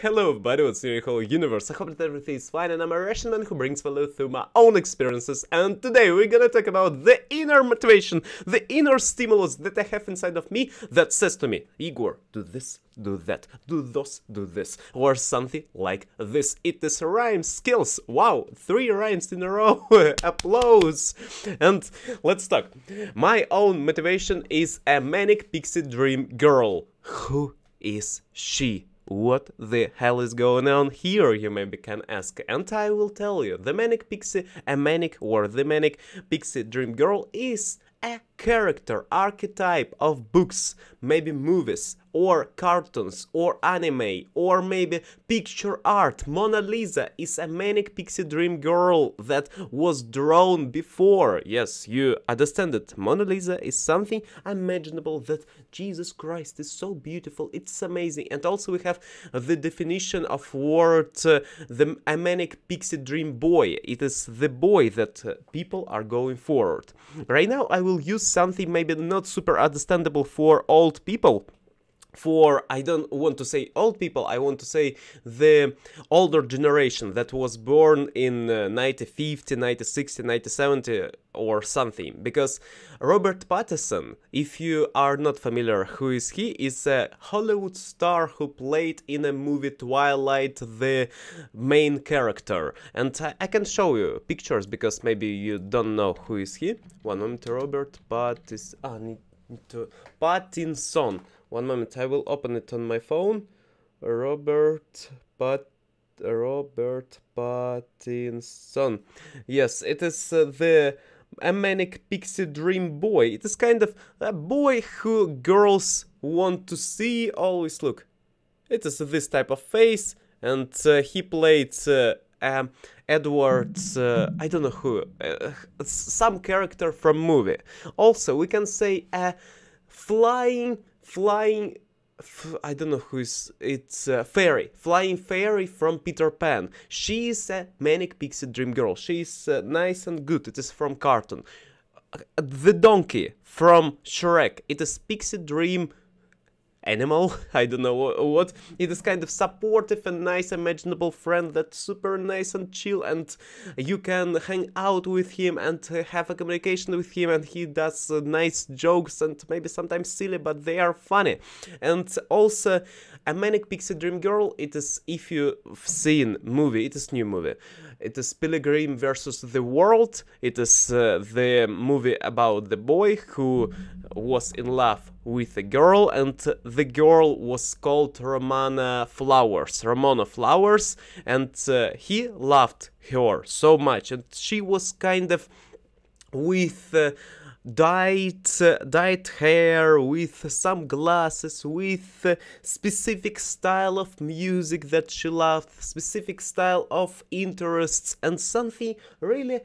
Hello everybody, what's your whole universe? I hope that everything is fine and I'm a Russian man who brings value through my own experiences and today we're gonna talk about the inner motivation, the inner stimulus that I have inside of me that says to me, Igor, do this, do that, do those, do this, or something like this. It is rhyme skills. Wow, three rhymes in a row. Applause. And let's talk. My own motivation is a manic pixie dream girl. Who is she? What the hell is going on here, you maybe can ask, and I will tell you. The Manic Pixie, a Manic or the Manic Pixie Dream Girl is a character archetype of books, maybe movies, or cartoons, or anime, or maybe picture art. Mona Lisa is a manic pixie dream girl that was drawn before. Yes, you understand it. Mona Lisa is something imaginable that Jesus Christ is so beautiful. It's amazing. And also we have the definition of word uh, the a manic pixie dream boy. It is the boy that uh, people are going forward. Right now I will use something maybe not super understandable for old people for I don't want to say old people, I want to say the older generation that was born in uh, 1950, 1960, 1970 or something. Because Robert Pattinson, if you are not familiar who is he, is a Hollywood star who played in a movie Twilight the main character. And I, I can show you pictures because maybe you don't know who is he. One moment, Robert. Ah, Pattinson. One moment, I will open it on my phone. Robert Pat Robert Pattinson. Yes, it is uh, the a manic pixie dream boy. It is kind of a boy who girls want to see. Always look. It is this type of face, and uh, he played uh, um, Edward's, uh, I don't know who, uh, some character from movie. Also, we can say a flying flying I don't know who's it's uh, fairy. Flying fairy from Peter Pan. She is a manic pixie dream girl. She's uh, nice and good. It is from cartoon. Uh, the donkey from Shrek. It is pixie dream animal, I don't know what. It is kind of supportive and nice, imaginable friend that's super nice and chill, and you can hang out with him and have a communication with him, and he does uh, nice jokes and maybe sometimes silly, but they are funny. And also, a Manic Pixie Dream Girl, it is, if you've seen movie, it is new movie. It is Pilgrim versus the World. It is uh, the movie about the boy who was in love with a girl, and the girl was called Romana Flowers. Ramona Flowers, and uh, he loved her so much, and she was kind of with. Uh, dyed, dyed hair, with some glasses, with specific style of music that she loved, specific style of interests, and something really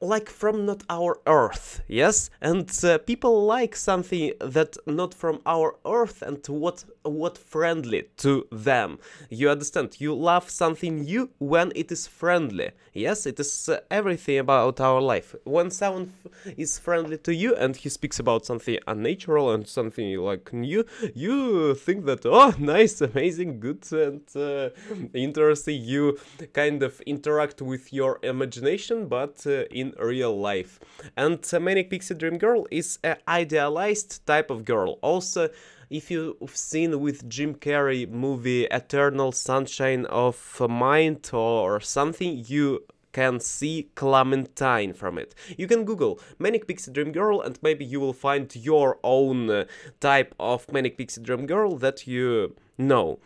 like from not our earth yes? And uh, people like something that not from our earth and what what friendly to them. You understand? You love something new when it is friendly yes? It is uh, everything about our life. When someone is friendly to you and he speaks about something unnatural and something like new you think that oh nice amazing good and uh, interesting. You kind of interact with your imagination but uh, in real life. And Manic Pixie Dream Girl is an idealized type of girl. Also, if you've seen with Jim Carrey movie Eternal Sunshine of Mind or something, you can see Clementine from it. You can Google Manic Pixie Dream Girl and maybe you will find your own uh, type of Manic Pixie Dream Girl that you know.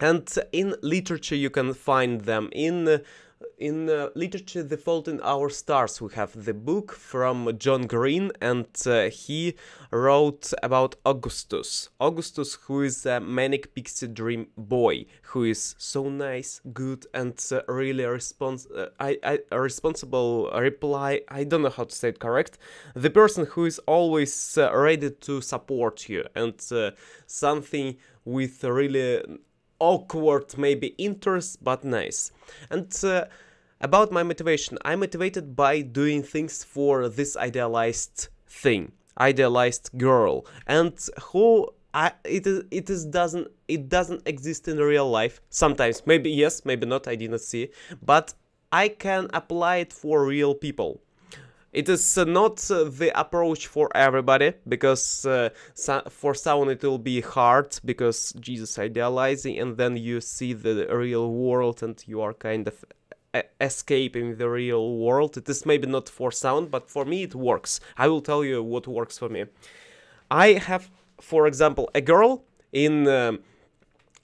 And in literature you can find them in in uh, literature the fault in our stars we have the book from john green and uh, he wrote about augustus. Augustus who is a manic pixie dream boy who is so nice good and uh, really respons uh, I, I, a responsible reply i don't know how to say it correct the person who is always uh, ready to support you and uh, something with really awkward maybe interest but nice. And uh, about my motivation. I'm motivated by doing things for this idealized thing idealized girl. And who I, it is it is doesn't it doesn't exist in real life sometimes. Maybe yes maybe not. I didn't see. But i can apply it for real people. It is uh, not uh, the approach for everybody because uh, so for someone it will be hard because jesus idealizing and then you see the real world and you are kind of escaping the real world. It is maybe not for sound but for me it works. I will tell you what works for me. I have for example a girl in um,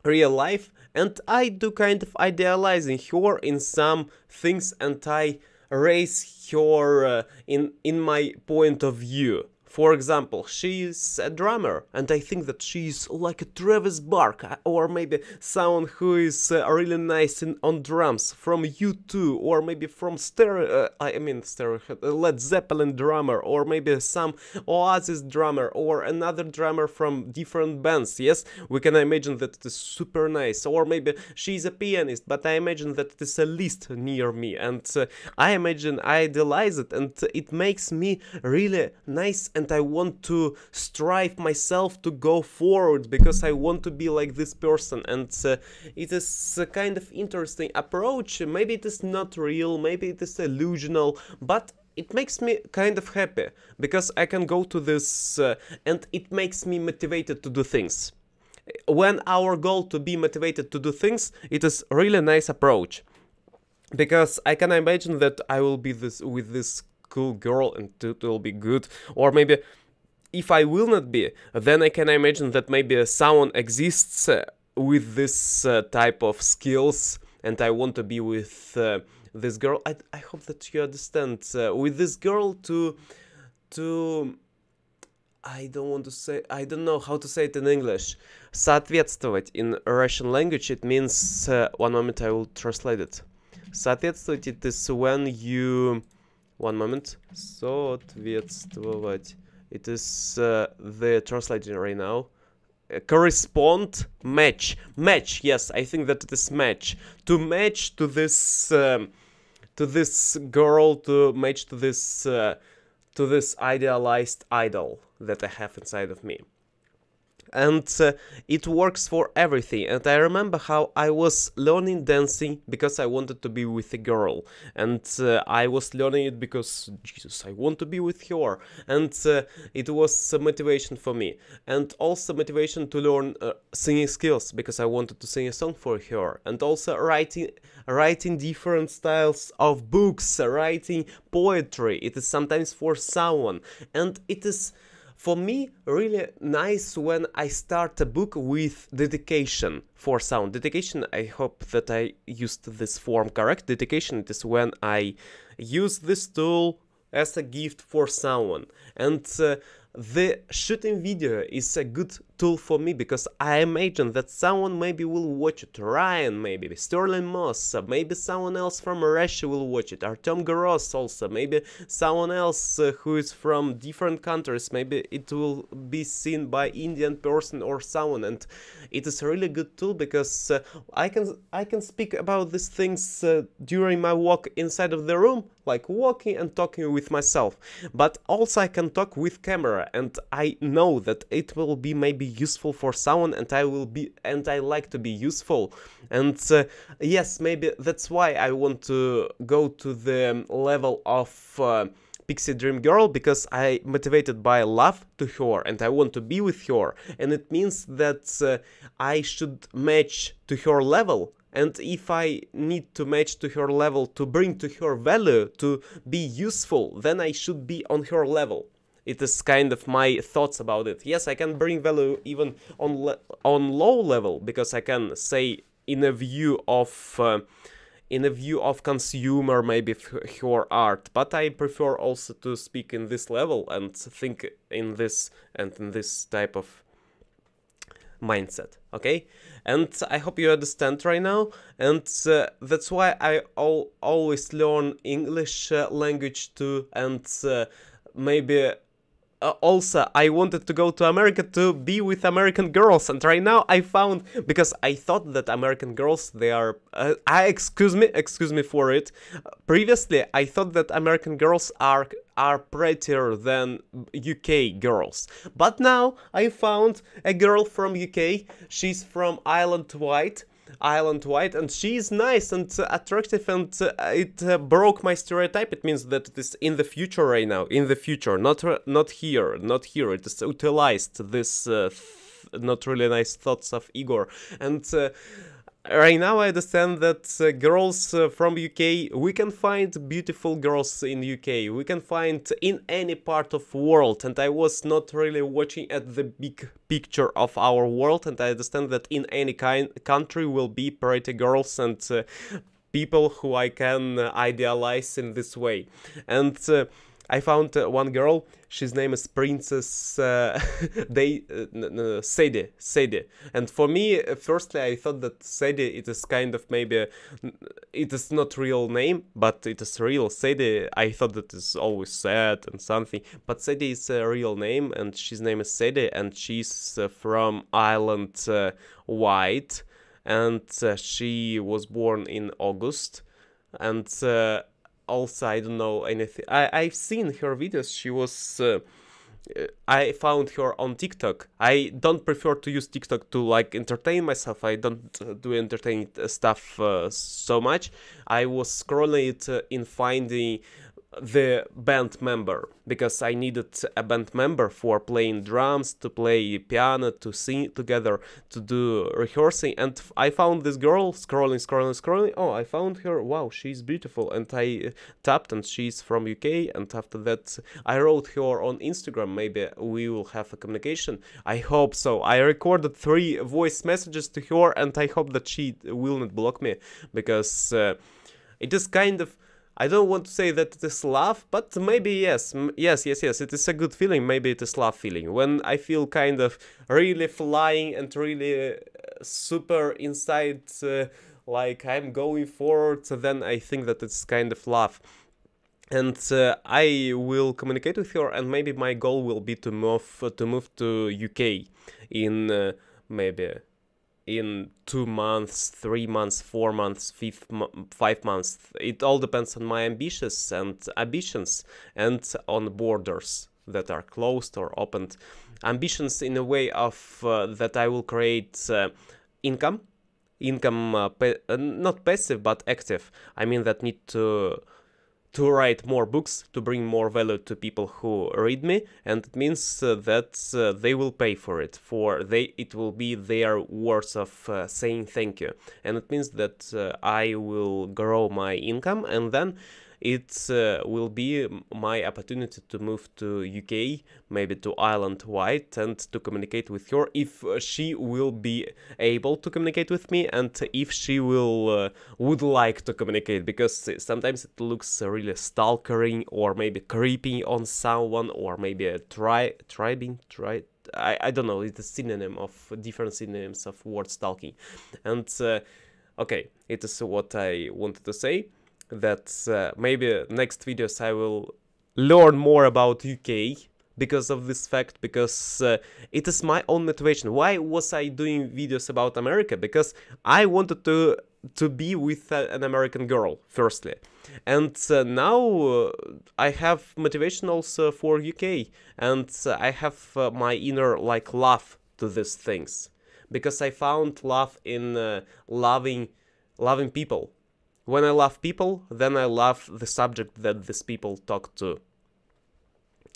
real life and i do kind of idealizing her in some things and i raise her uh, in in my point of view for example, she's a drummer, and I think that she's like a Travis Barker, or maybe someone who is uh, really nice in, on drums from U2, or maybe from Stereo, uh, I mean Stereo, uh, Led Zeppelin drummer, or maybe some Oasis drummer, or another drummer from different bands. Yes, we can imagine that it is super nice, or maybe she's a pianist, but I imagine that it is a Liszt near me, and uh, I imagine I idealize it, and it makes me really nice and and I want to strive myself to go forward because I want to be like this person. And uh, it is a kind of interesting approach. Maybe it is not real maybe it is illusional but it makes me kind of happy because I can go to this uh, and it makes me motivated to do things. When our goal to be motivated to do things it is really nice approach. Because I can imagine that I will be this with this cool girl and it will be good. Or maybe if I will not be, then I can imagine that maybe someone exists uh, with this uh, type of skills and I want to be with uh, this girl. I, I hope that you understand. with this girl to... to... I don't want to say, I don't know how to say it in English. Соответствовать in Russian language it means, uh, one moment I will translate it. Соответствовать it is when you one moment. Соответствовать. It is uh, the translating right now. Uh, correspond, match. Match, yes, I think that it is match. To match to this... Um, to this girl, to match to this... Uh, to this idealized idol that I have inside of me and uh, it works for everything. And i remember how i was learning dancing because i wanted to be with a girl. And uh, i was learning it because jesus i want to be with her. And uh, it was a motivation for me. And also motivation to learn uh, singing skills because i wanted to sing a song for her. And also writing writing different styles of books writing poetry. It is sometimes for someone. And it is for me really nice when I start a book with dedication for sound. Dedication, I hope that I used this form correct. Dedication it is when I use this tool as a gift for someone. And uh, the shooting video is a good tool for me because I imagine that someone maybe will watch it. Ryan maybe, Sterling Moss, maybe someone else from Russia will watch it. Artem Goros also, maybe someone else uh, who is from different countries, maybe it will be seen by Indian person or someone and it is a really good tool because uh, I can I can speak about these things uh, during my walk inside of the room like walking and talking with myself but also I can talk with camera and I know that it will be maybe useful for someone and I will be and I like to be useful. And uh, yes maybe that's why I want to go to the level of uh, Pixie Dream Girl because I motivated by love to her and I want to be with her. And it means that uh, I should match to her level. And if I need to match to her level to bring to her value to be useful then I should be on her level it is kind of my thoughts about it. Yes I can bring value even on on low level because I can say in a view of uh, in a view of consumer maybe her art but i prefer also to speak in this level and think in this and in this type of mindset okay? And i hope you understand right now and uh, that's why i al always learn english uh, language too and uh, maybe uh, also I wanted to go to America to be with American girls. And right now I found because I thought that American girls they are uh, I excuse me excuse me for it. Previously I thought that American girls are are prettier than UK girls. But now I found a girl from UK she's from Island White Island White, and she is nice and uh, attractive, and uh, it uh, broke my stereotype. It means that it is in the future right now, in the future, not not here, not here. It is utilized this not really nice thoughts of Igor, and right now I understand that uh, girls uh, from UK, we can find beautiful girls in UK, we can find in any part of world. And I was not really watching at the big picture of our world. And I understand that in any kind country will be pretty girls. And uh, people who I can uh, idealize in this way. And uh, I found uh, one girl. She's name is Princess uh, they uh, Sadie. And for me, firstly, I thought that Sadie it is kind of maybe it is not real name, but it is real Sadie. I thought that is always sad and something, but Sadie is a real name, and she's name is Sadie, and she's uh, from Island uh, White, and she was born in August, and also I don't know anything. I I've seen her videos. She was. Uh, I found her on TikTok. I don't prefer to use TikTok to like entertain myself. I don't uh, do entertaining stuff uh, so much. I was scrolling it uh, in finding the band member because I needed a band member for playing drums, to play piano, to sing together, to do rehearsing. And I found this girl scrolling, scrolling, scrolling. Oh, I found her. Wow, she's beautiful. And I tapped, and she's from UK. And after that, I wrote her on Instagram. Maybe we will have a communication. I hope so. I recorded three voice messages to her, and I hope that she will not block me because uh, it is kind of I don't want to say that it is love, but maybe yes, yes, yes, yes, it is a good feeling, maybe it is love feeling. When I feel kind of really flying and really uh, super inside, uh, like I'm going forward, then I think that it's kind of love. And uh, I will communicate with her, and maybe my goal will be to move to move to UK in uh, maybe in two months, three months, four months, fifth, five months. It all depends on my ambitions and ambitions and on borders that are closed or opened. Ambitions in a way of uh, that I will create uh, income, income uh, uh not passive but active. I mean that need to to write more books, to bring more value to people who read me, and it means uh, that uh, they will pay for it. For they, it will be their words of uh, saying thank you, and it means that uh, I will grow my income, and then it uh, will be my opportunity to move to UK, maybe to Island White, and to communicate with her if uh, she will be able to communicate with me and if she will uh, would like to communicate because sometimes it looks really stalkering or maybe creepy on someone or maybe a try tribing I, I don't know it's a synonym of different synonyms of word stalking. And uh, okay it is what I wanted to say that uh, maybe next videos I will learn more about UK because of this fact because uh, it is my own motivation. Why was i doing videos about america? Because i wanted to to be with uh, an american girl firstly. And uh, now uh, i have motivation also for uk and uh, i have my inner like love to these things. Because i found love in loving loving people when I love people, then I love the subject that these people talk to.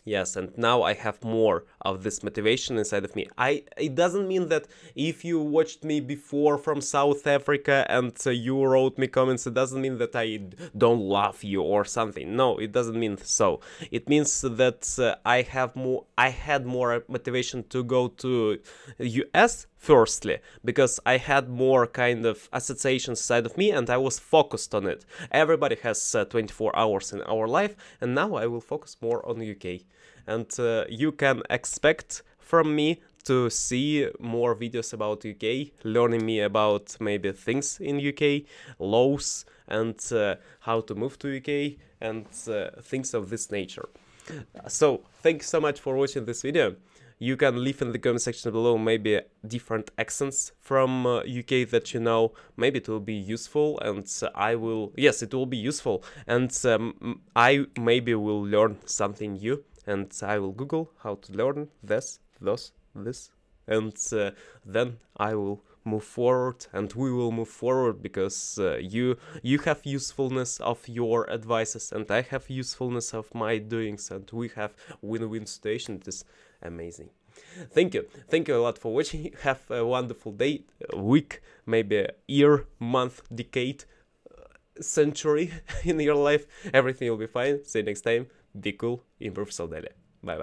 Yes, and now I have more of this motivation inside of me. I it doesn't mean that if you watched me before from South Africa and uh, you wrote me comments, it doesn't mean that I don't love you or something. No, it doesn't mean so. It means that uh, I have more. I had more motivation to go to US firstly because I had more kind of associations side of me and I was focused on it. Everybody has uh, 24 hours in our life and now I will focus more on UK and uh, you can expect from me to see more videos about UK, learning me about maybe things in UK, laws, and uh, how to move to UK, and uh, things of this nature. So, thanks so much for watching this video. You can leave in the comment section below maybe different accents from uh, UK that you know. Maybe it will be useful and I will... Yes, it will be useful. And um, I maybe will learn something new. And I will Google how to learn this, those, this. And uh, then I will move forward and we will move forward because uh, you you have usefulness of your advices and I have usefulness of my doings and we have win-win situation it is amazing. Thank you. Thank you a lot for watching. Have a wonderful day week maybe year month decade uh, century in your life. Everything will be fine. See you next time. Be cool. Improve daily bye bye